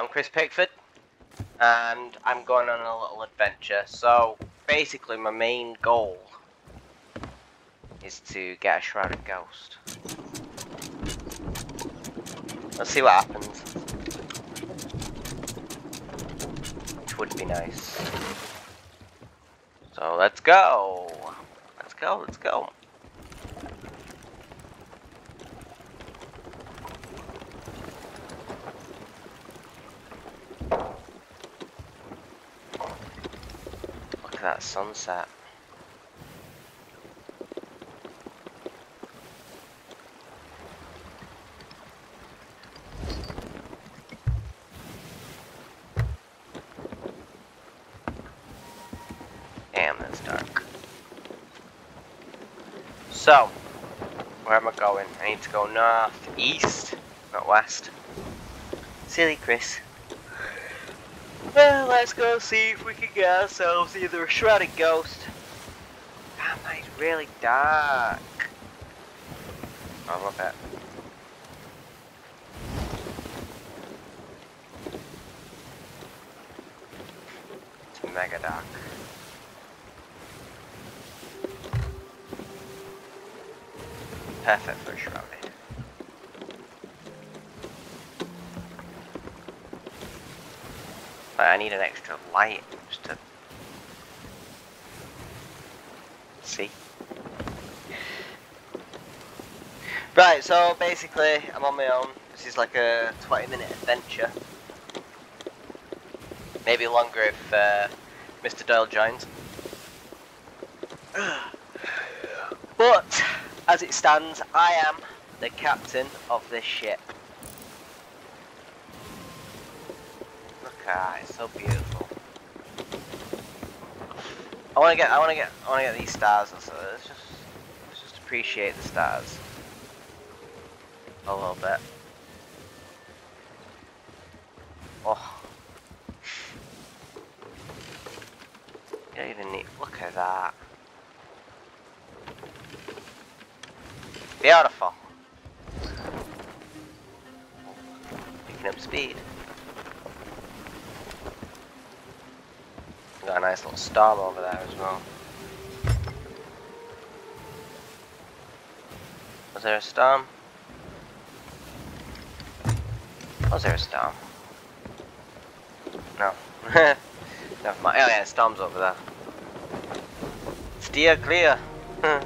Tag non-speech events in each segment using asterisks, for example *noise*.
I'm Chris Pickford, and I'm going on a little adventure. So, basically, my main goal is to get a shrouded ghost. Let's see what happens. Which would be nice. So, let's go! Let's go, let's go. Sunset. Damn, that's dark. So, where am I going? I need to go north, east, not west. Silly Chris. Well, let's go see if we can get ourselves either a shrouded ghost. That that is really dark. Oh, I love it. It's mega dark. Perfect for a shrouded. I need an extra light just to see. Right, so basically I'm on my own. This is like a 20 minute adventure. Maybe longer if uh, Mr. Doyle joins. *sighs* But as it stands, I am the captain of this ship. It's so beautiful. I wanna get I wanna get I wanna get these stars and so let's just let's just appreciate the stars. A little bit. Oh. You don't even need look at that. Beautiful. Picking up speed. Got a nice little storm over there as well. Was there a storm? Was there a storm? No. *laughs* Never mind. Oh yeah, storm's over there. Steer clear. *laughs*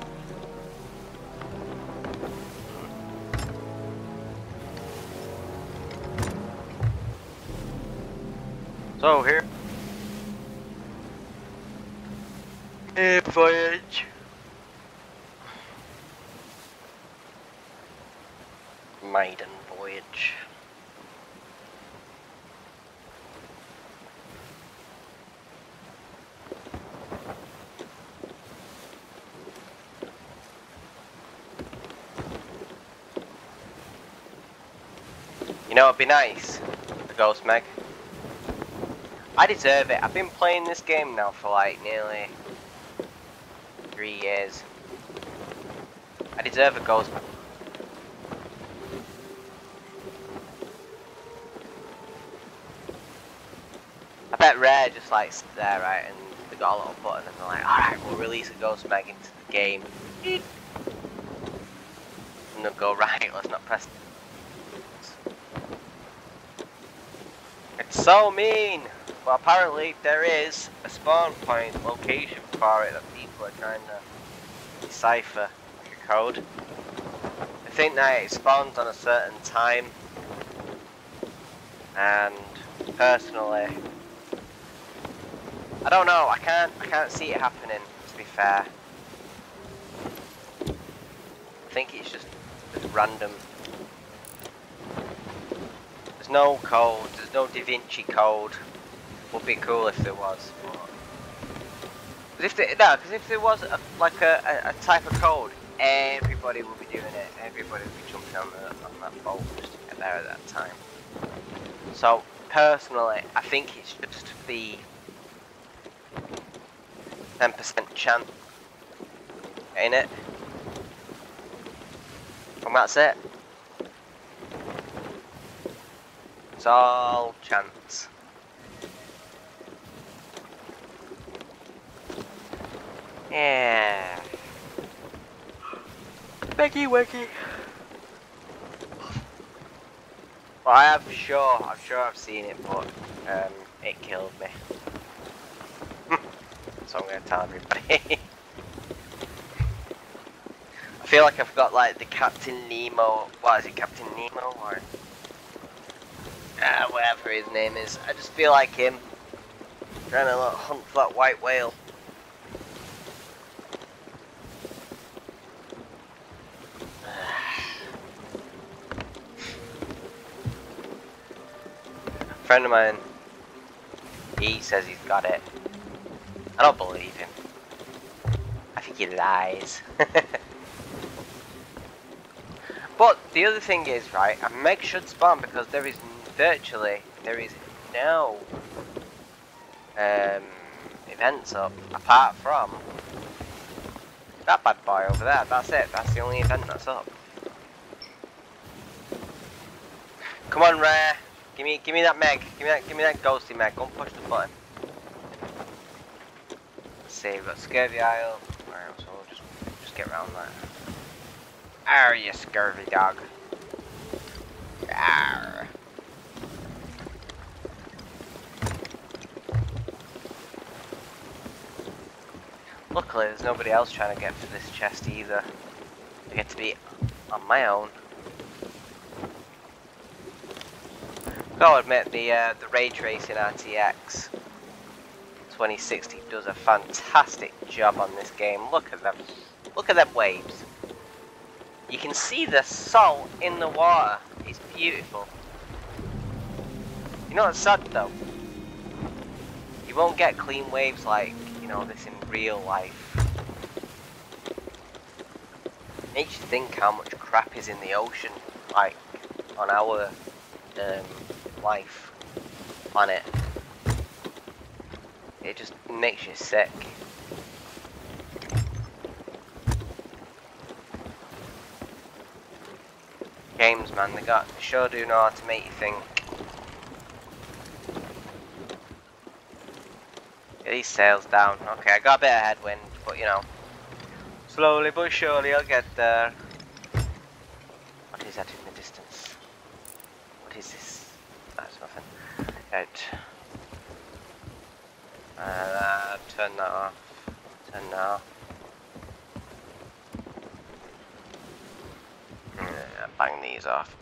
So here. Hey, voyage. Maiden voyage. You know, it'd be nice. The Ghost Meg. I deserve it. I've been playing this game now for like nearly three years. I deserve a ghost. I bet Rare just like there right and they got a little button and they're like, alright, we'll release a ghost meg into the game. And they'll go, right, let's not press It's so mean! Well, apparently there is a spawn point location for it people are trying to decipher a code. I think that it spawns on a certain time, and personally, I don't know. I can't. I can't see it happening. To be fair, I think it's just, just random. There's no code. There's no Da Vinci code. Would be cool if there was. But if there, no, because if there was a, like a, a, type of code, everybody would be doing it. Everybody would be jumping on, the, on that boat just to get there at that time. So personally, I think it's just the 10% chance in it, and that's it. It's all chance. Yeah. Becky Wicky. Well, I have sure, I'm sure I've seen it, but um, it killed me. *laughs* so I'm going to tell everybody. *laughs* I feel like I've got like the Captain Nemo, what is it, Captain Nemo, or uh, whatever his name is. I just feel like him, trying to like, hunt for that white whale. Friend of mine, he says he's got it. I don't believe him. I think he lies. *laughs* but the other thing is, right, a meg should spawn because there is virtually, there is no um, events up apart from that bad boy over there. That's it. That's the only event that's up. Come on, Rare. Give me, give me that meg. Give me that, give me that ghosty meg. Don't push the button. Let's see, we've Scurvy Isle. Alright, so we'll just, just get around that. Are you scurvy dog? Arr. Luckily, there's nobody else trying to get to this chest either. I get to be on my own. Gotta admit, the uh, the ray tracing RTX 2060 does a fantastic job on this game. Look at them, look at them waves. You can see the salt in the water. It's beautiful. You know what's sad though? You won't get clean waves like you know this in real life. Makes you think how much crap is in the ocean, like on our um, life on It It just makes you sick. Games, man, they got sure do know how to make you think. Get these sails down. Okay, I got a bit of headwind, but you know, slowly but surely I'll get there. What is that in the distance? What is this? Right. Uh, turn that off. Turn that off. Yeah, bang these off.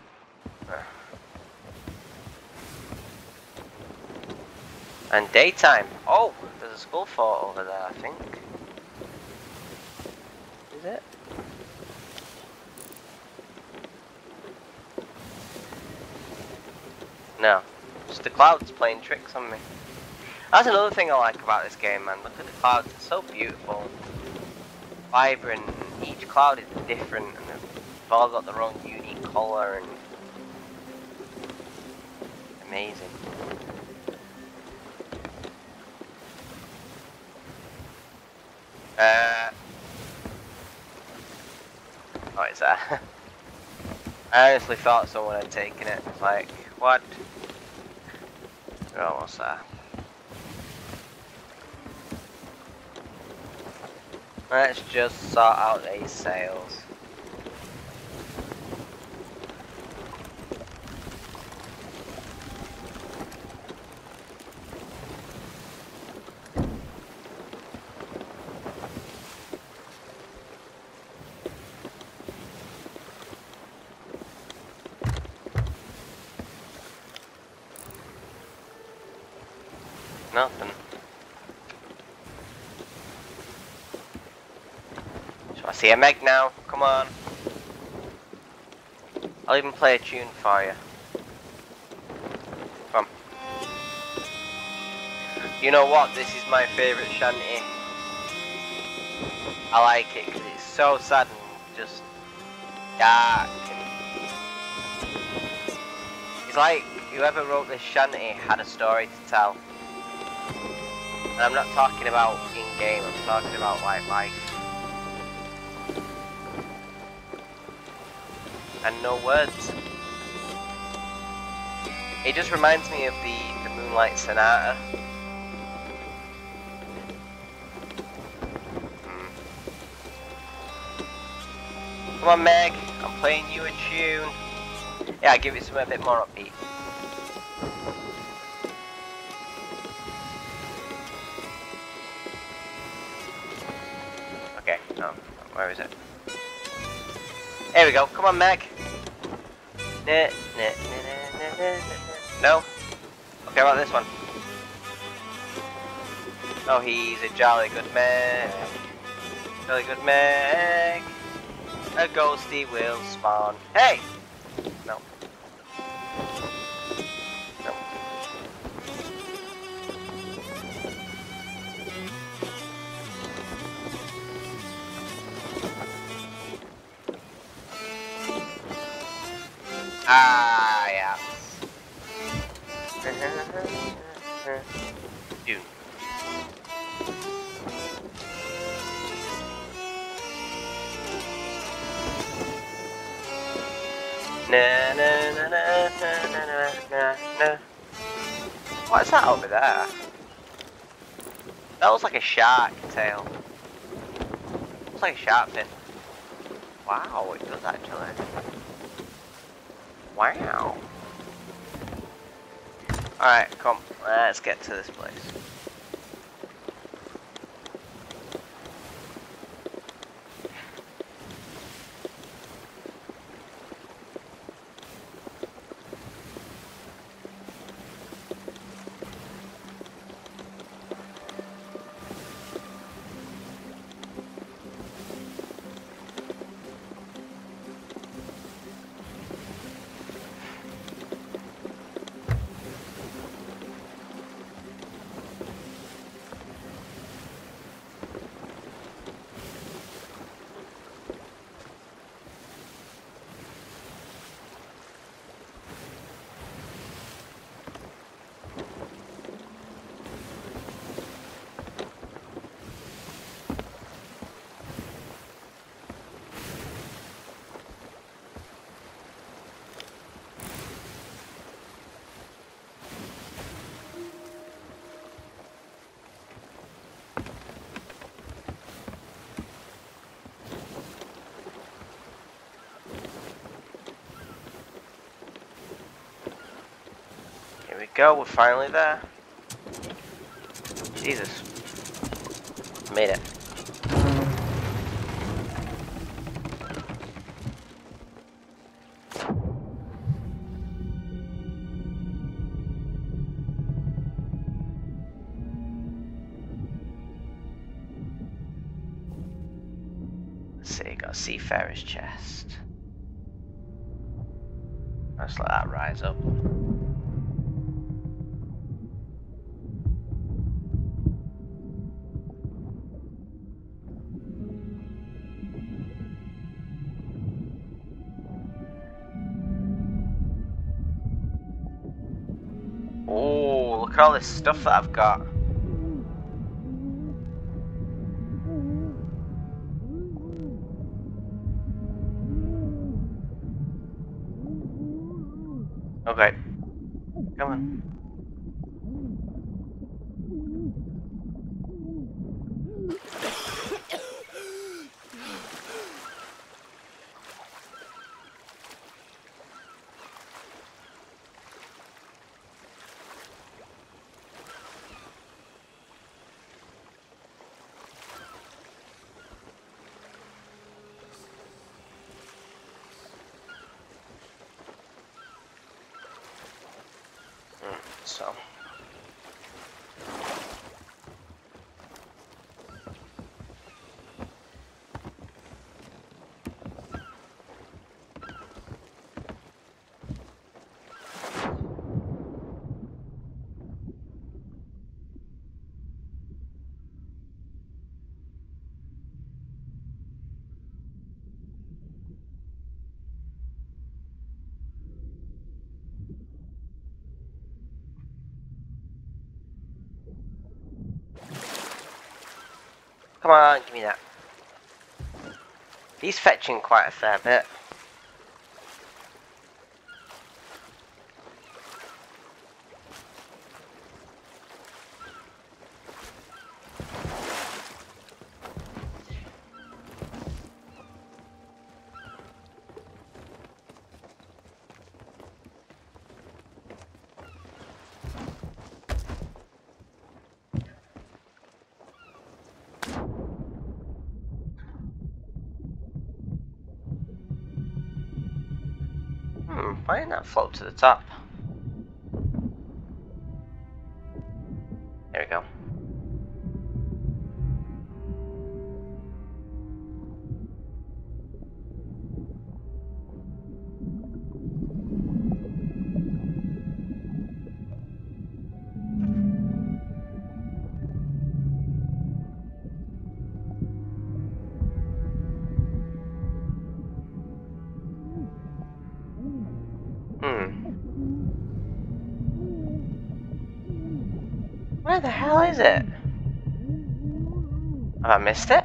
And daytime. Oh, there's a skull fort over there, I think. Is it? No. Just the clouds playing tricks on me. That's another thing I like about this game, man. Look at the clouds, it's so beautiful. Vibrant, each cloud is different, and they've all got their own unique colour, and... Amazing. Uh... Oh, it's there. I honestly thought someone had taken it. Like, what? We're almost there. Let's just sort out these sails. Nothing. So I see a meg now. Come on. I'll even play a tune for you. Come. You know what? This is my favourite shanty. I like it because it's so sad and just dark. It's like whoever wrote this shanty had a story to tell. And I'm not talking about in-game, I'm talking about like life. And no words. It just reminds me of the, the Moonlight Sonata. Hmm. Come on, Meg. I'm playing you a tune. Yeah, give it something a bit more upbeat. Okay, no. Where is it? There we go. Come on, nah. No? Okay, about this one? Oh, he's a jolly good man. Jolly good man. A ghosty will spawn. Hey! What is that over there? That looks like a shark tail. Looks like a shark fin. Wow, it does actually. Wow. Alright, come. Let's get to this place. Go, we're finally there. Jesus. Made it. Let's see, got seafarer's chest. Let's let that rise up. Look at all this stuff that I've got. Okay. Come on. So. Come on, give me that. He's fetching quite a fair bit. That float to the top? Missed it?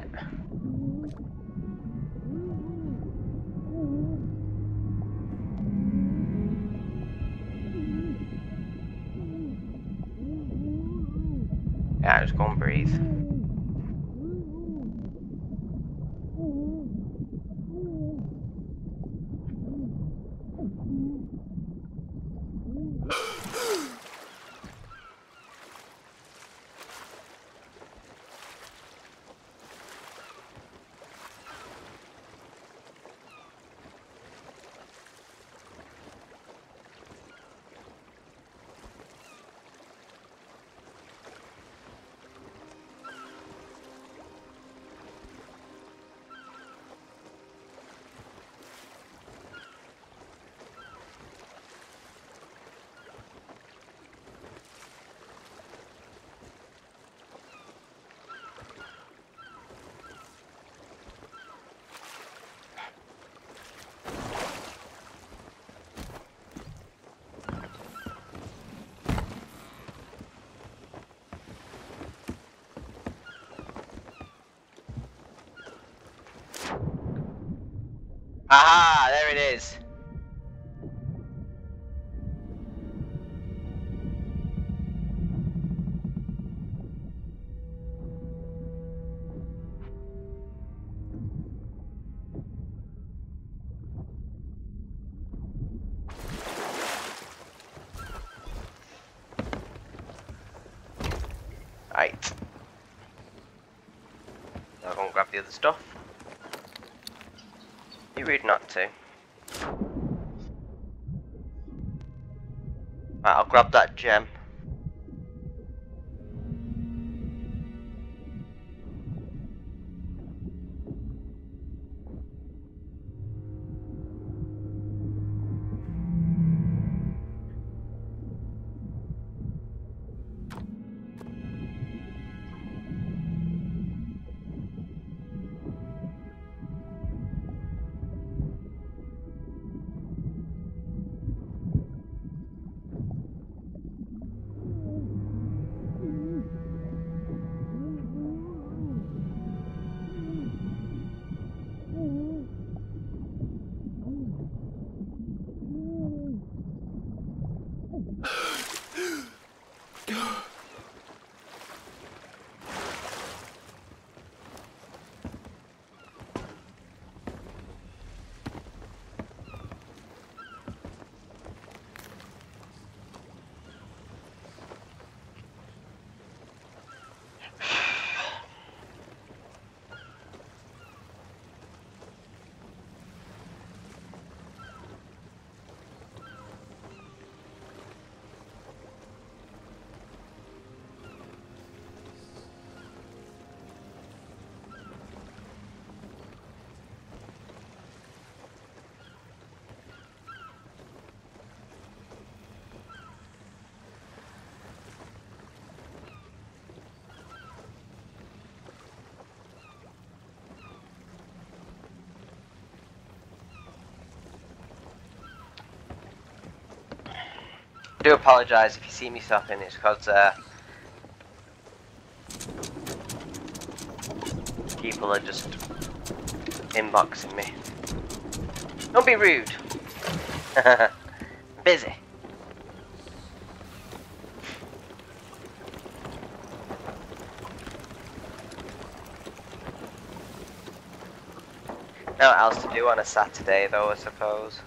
Yeah, just go and breathe. Right. Now go and grab the other stuff. You rude not to. Right, I'll grab that gem. I do apologise if you see me stopping, it's because uh, people are just inboxing me. Don't be rude. *laughs* Busy. No else to do on a Saturday though, I suppose.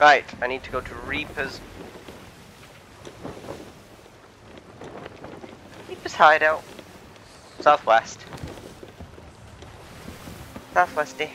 Right, I need to go to Reaper's. Reaper's hideout. Southwest. Southwesty.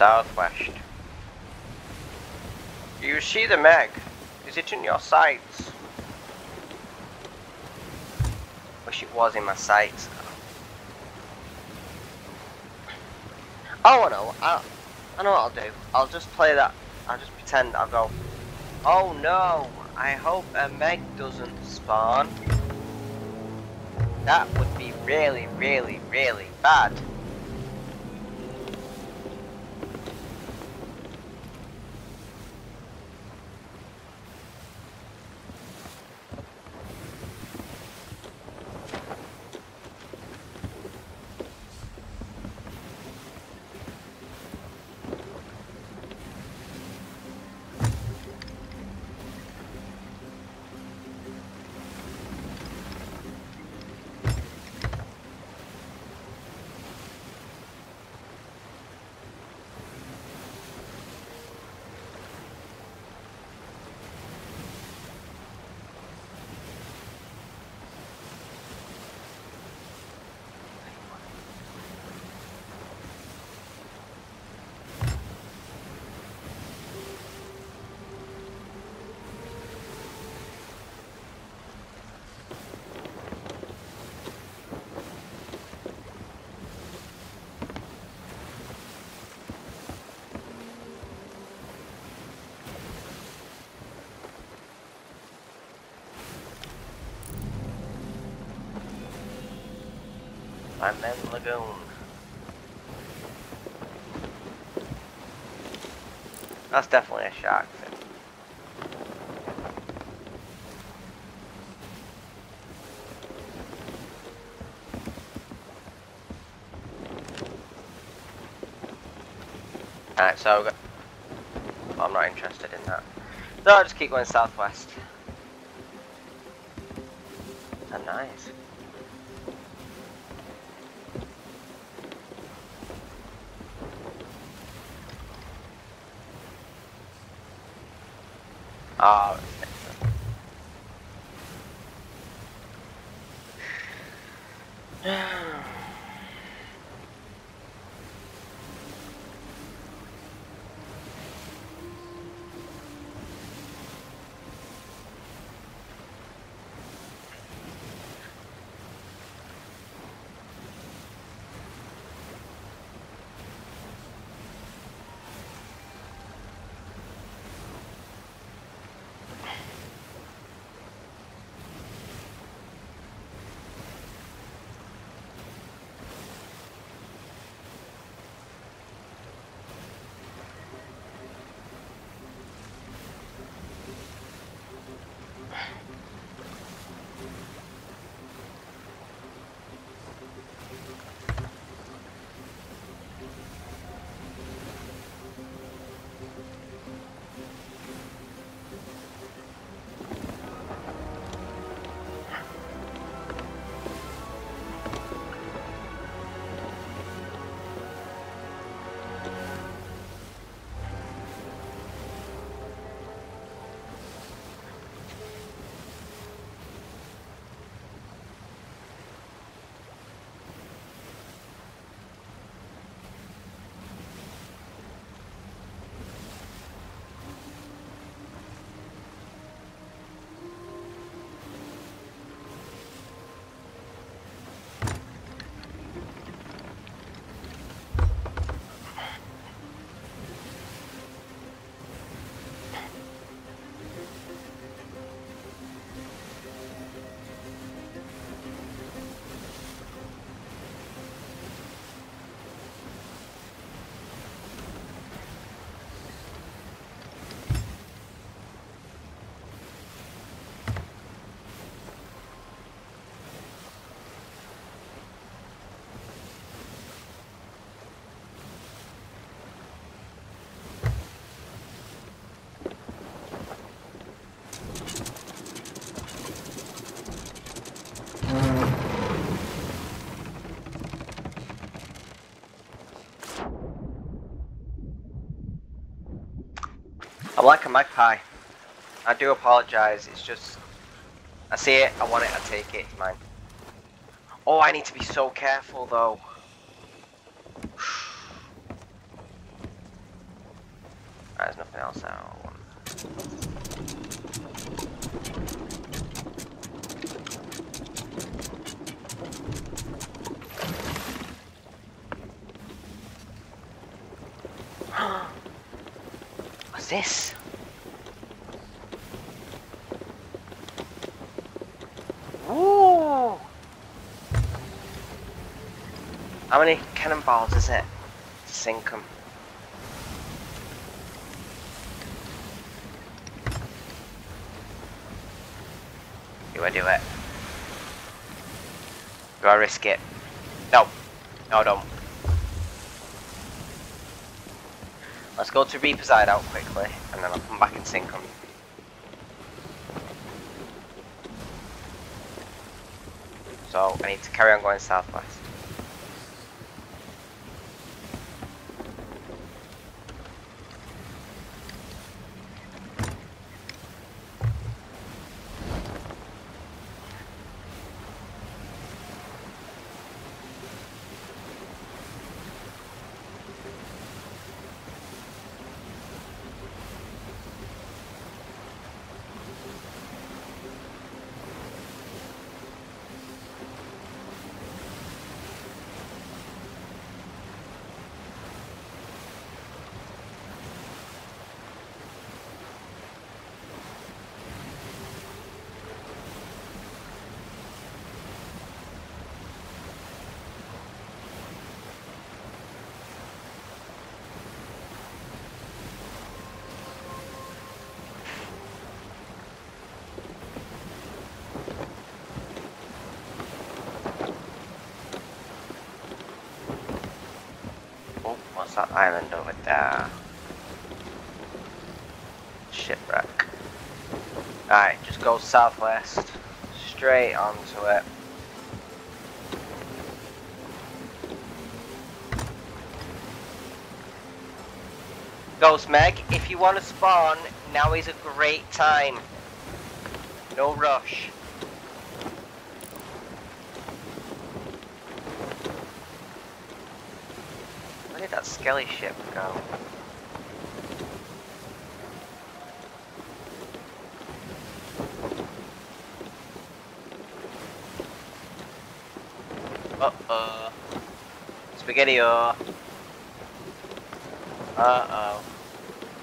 Southwest. You see the Meg? Is it in your sights? Wish it was in my sights. Oh, I know. I, I know what I'll do. I'll just play that. I'll just pretend I'll go. Oh no! I hope a Meg doesn't spawn. That would be really, really, really bad. I'm in Lagoon. That's definitely a shark. Alright, so I'm not interested in that. So I'll just keep going southwest. And nice. Ah, I'm like a magpie. I do apologise, it's just... I see it, I want it, I take it, mine. Oh, I need to be so careful though. *sighs* There's nothing else I want. This? Ooh! How many cannonballs is it to sink them? Do I do it? Do I risk it? No. No, don't. Let's go to Reaper's Hideout quickly, and then I'll come back and sink them. So, I need to carry on going southwest. Oh, what's that island over there? Shipwreck. Alright, just go southwest, straight onto it. Ghost Meg, if you want to spawn, now is a great time. No rush. Where did ship go? Uh-oh. Spaghetti-o. Uh. Uh-oh.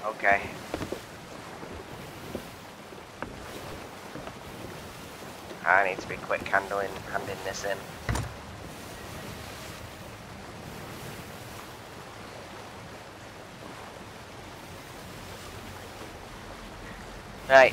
Okay. I need to be quick handling, handing this in. Right.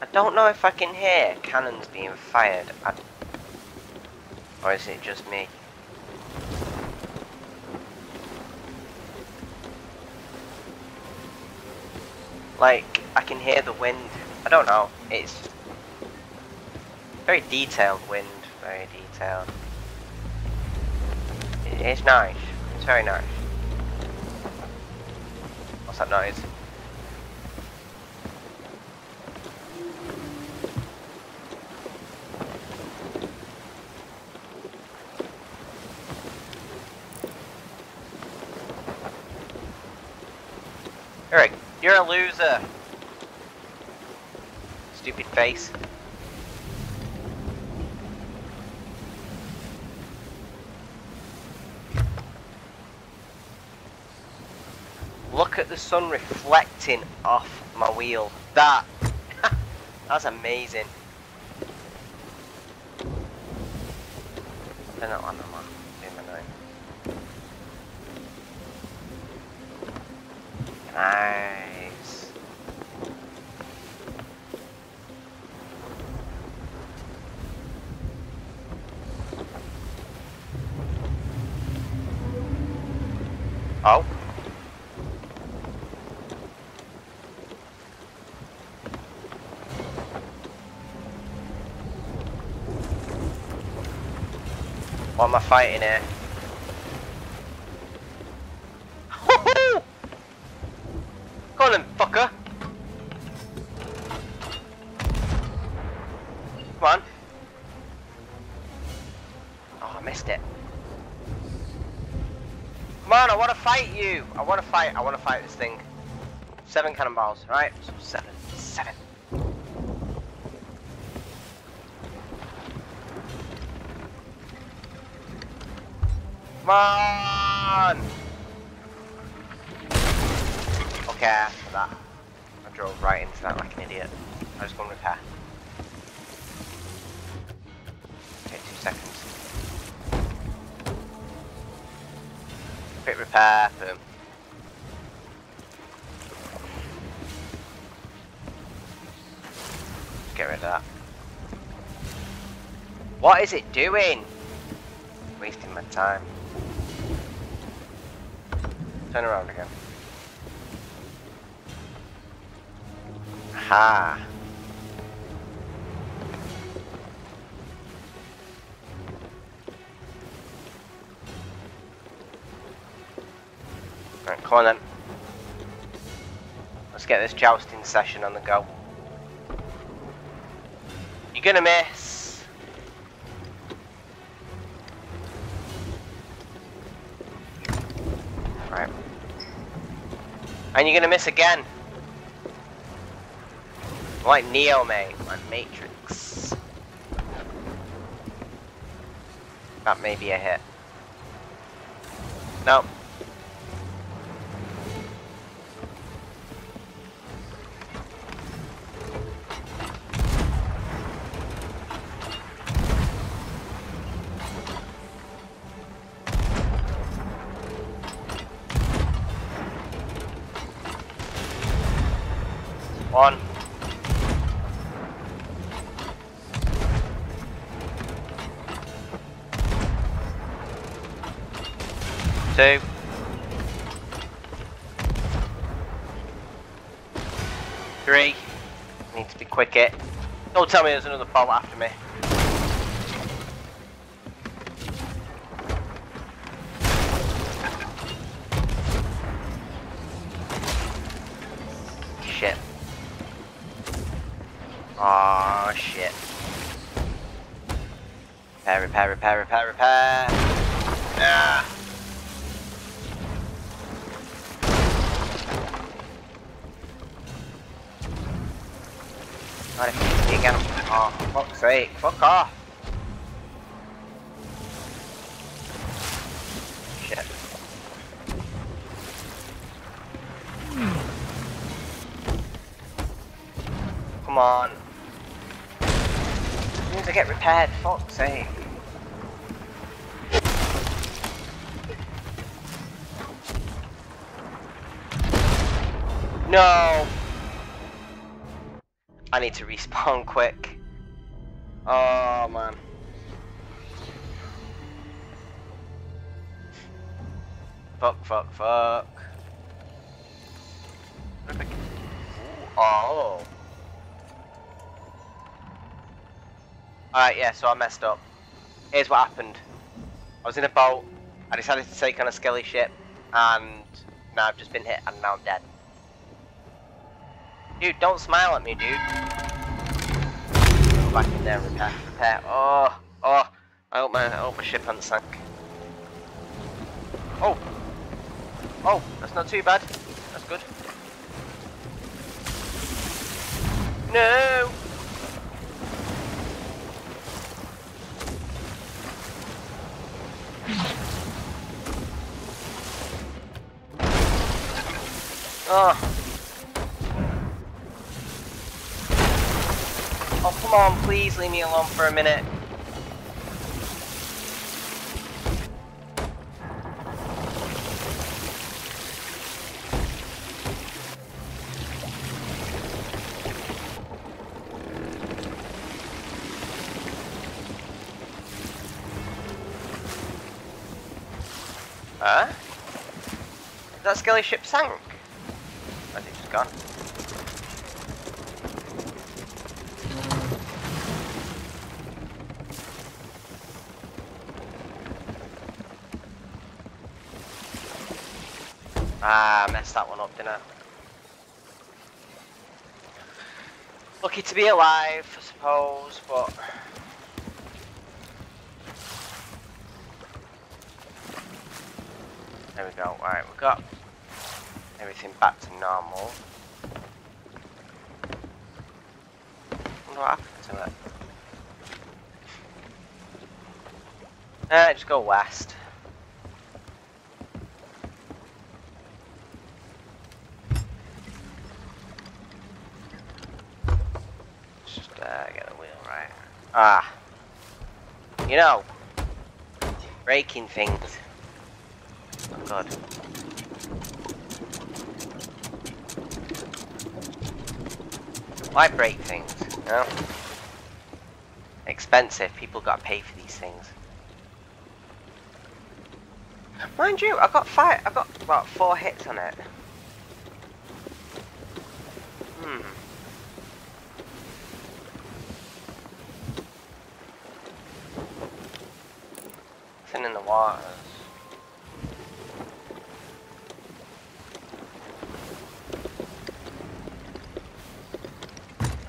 I don't know if I can hear cannons being fired. I... Or is it just me? Like, I can hear the wind. I don't know. It's very detailed wind. Very detailed. It's nice. It's very nice. What's that noise? Alright, You're a loser. Stupid face. Look at the sun reflecting off my wheel. That, *laughs* that's amazing. Turn that one on, What am I fighting here? *laughs* Go on then, fucker! Come on. Oh, I missed it. Come on, I want to fight you! I want to fight, I want to fight this thing. Seven cannonballs, right? So seven, seven. Come on! Okay, that, I drove right into that like an idiot. I just and repair. Okay, two seconds. Quick repair, boom. Get rid of that. What is it doing? Wasting my time. Turn around again. Ha. Right, come on then. Let's get this jousting session on the go. You're gonna miss. And you're gonna miss again. Like Neo, mate. Like Matrix. That may be a hit. No. Don't tell me there's another bolt after me. Fuck off. Shit. Come on. Need to get repaired, fuck's sake. No! I need to respawn quick. Oh man. Fuck, fuck, fuck. Ooh, Oh. Alright, yeah, so I messed up. Here's what happened. I was in a boat, I decided to take on a skelly ship, and now I've just been hit and now I'm dead. Dude, don't smile at me, dude. Back in there repair, repair. Oh, oh, I hope my, I hope my ship hasn't sank. Oh, oh, that's not too bad. That's good. No! Oh. Oh, come on, please leave me alone for a minute. Huh? That skelly ship sank? I think it's gone. Ah, I messed that one up, didn't I? Lucky to be alive, I suppose, but... There we go. Alright, we've got everything back to normal. what happened to it. Uh, just go west. Just uh, get the wheel right. Ah. You know, breaking things. Oh god. Why break things? Know? Expensive. People gotta pay for these things. Mind you, I got five. I got about four hits on it. Hmm. Waters.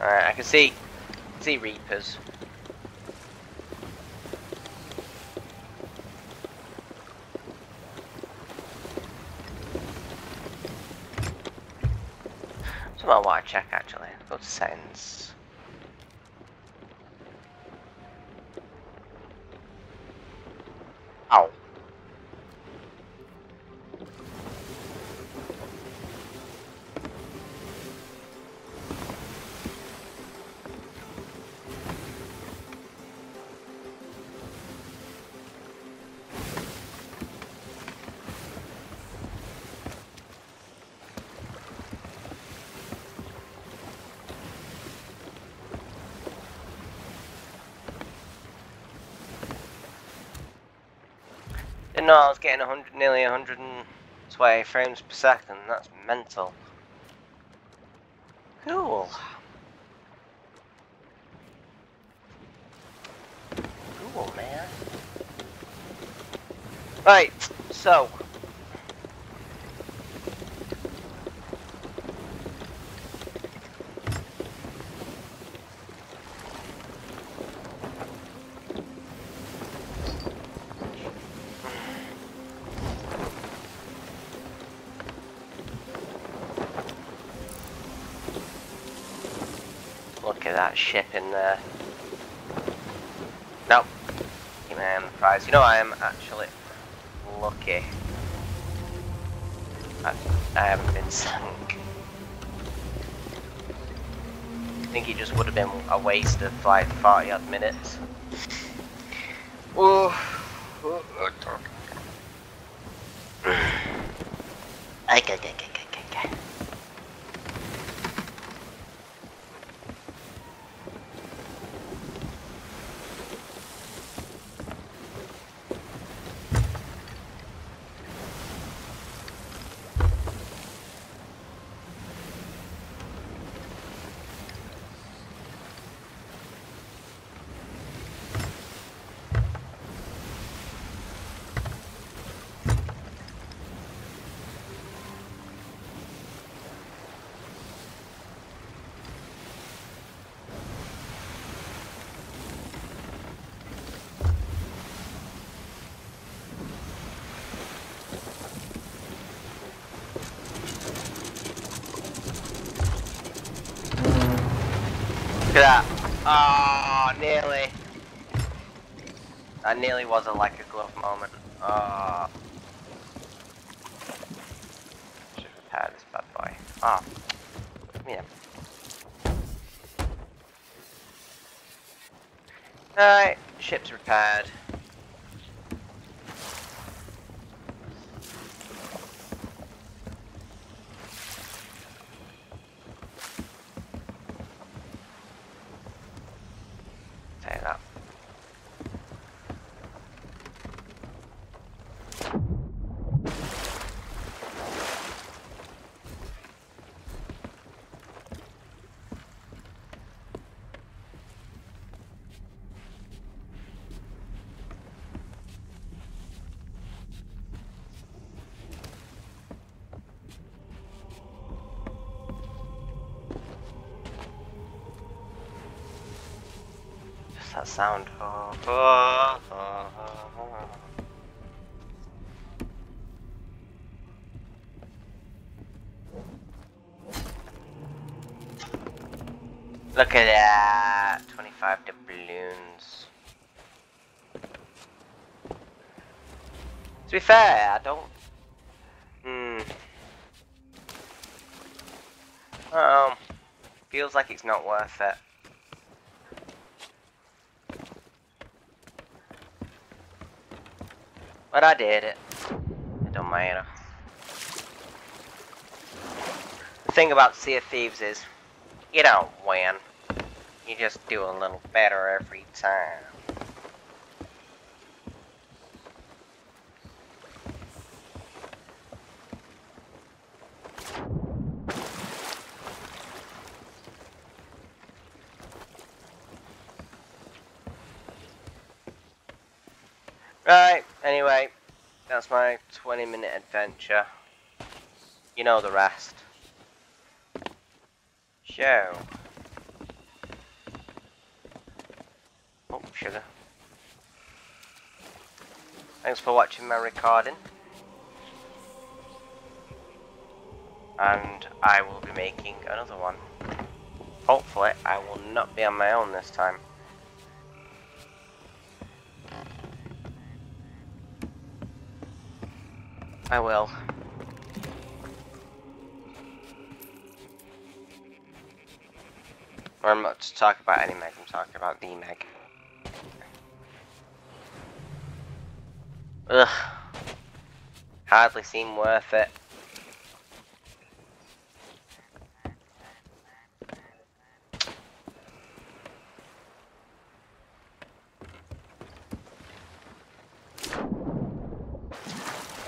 Alright, I can see see reapers. Something I want to check actually. Go to settings. I was getting 100, nearly 120 frames per second. That's mental. Cool. Cool, man. Right, so. Look at that ship in there. Nope. Give me the prize. You know I am actually lucky. I, I haven't been *laughs* sunk. I think it just would have been a waste of like 40 odd minutes. Oh. That nearly was a like a glove moment. Oh. Should repair this bad boy. Oh. Yeah. Alright, ship's repaired. Say that. Just that sound. Oh. Look at that! 25 doubloons. To be fair, I don't. Hmm. Um. Feels like it's not worth it. But I did it. It don't matter. The thing about Sea of Thieves is, you don't win. You just do a little better every time. Right, anyway, that's my 20 minute adventure. You know the rest. So. Oh, sugar. Thanks for watching my recording. And I will be making another one. Hopefully, I will not be on my own this time. I will. I'm not to talk about any Meg, I'm talking about the Meg. Ugh. Hardly seem worth it.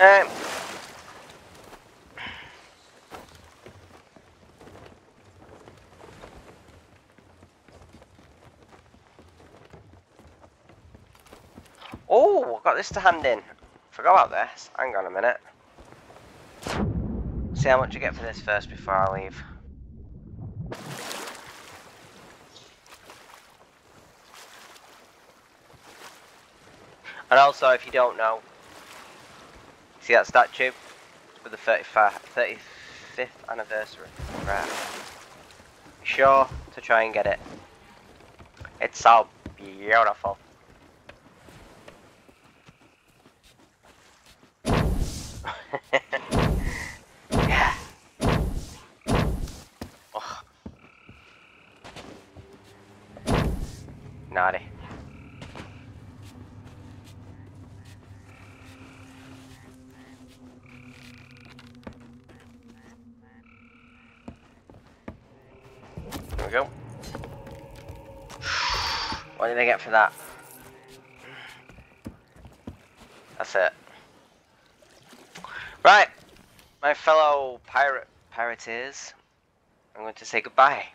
Um, Oh, I've got this to hand in. Forgot about this. Hang on a minute. See how much I get for this first before I leave. And also, if you don't know, see that statue? For the 35, 35th anniversary. Right. Be sure to try and get it. It's so beautiful. Naughty. There we go. *sighs* What did I get for that? That's it. Right, my fellow pirate pirateers, I'm going to say goodbye.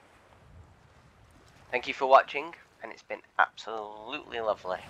Thank you for watching, and it's been absolutely lovely.